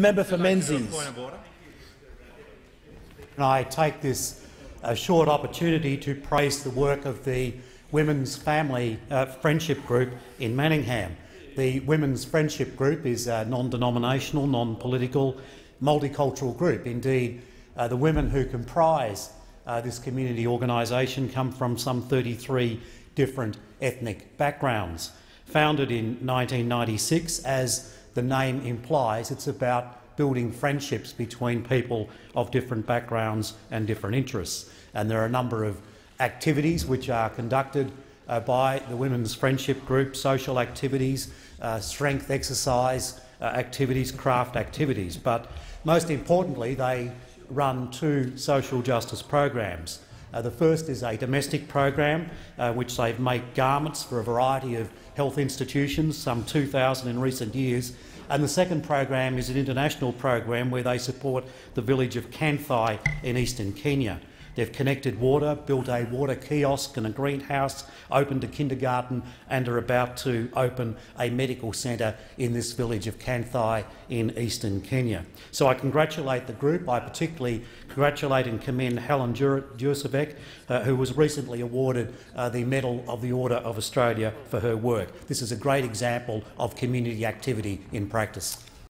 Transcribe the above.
Member for Menzies. And I take this uh, short opportunity to praise the work of the Women's Family uh, Friendship Group in Manningham. The Women's Friendship Group is a non-denominational, non-political, multicultural group. Indeed, uh, the women who comprise uh, this community organisation come from some 33 different ethnic backgrounds. Founded in 1996, as the name implies, it's about building friendships between people of different backgrounds and different interests. And there are a number of activities which are conducted uh, by the Women's Friendship Group, social activities, uh, strength exercise uh, activities, craft activities. But most importantly, they run two social justice programs. Uh, the first is a domestic program uh, which they make garments for a variety of health institutions, some 2,000 in recent years. And the second program is an international program where they support the village of Kanthai in eastern Kenya. They've connected water, built a water kiosk and a greenhouse, opened a kindergarten and are about to open a medical centre in this village of Kanthai in eastern Kenya. So I congratulate the group. I particularly congratulate and commend Helen Jurcevic, uh, who was recently awarded uh, the Medal of the Order of Australia for her work. This is a great example of community activity in practice.